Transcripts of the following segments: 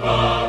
Abba.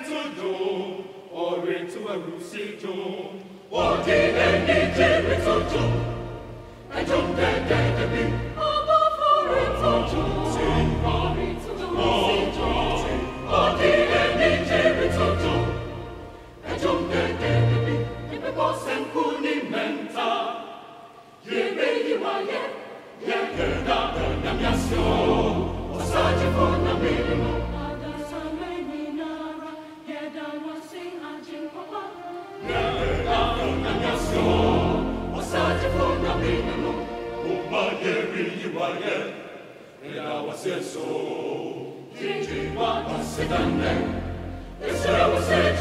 ntụjụ ọrụ etu arụsị jụ ọ dị n'enyije ntụjụ ejụ ndede ebi Bayer, nella se so, gingin qua passe danne, e se o se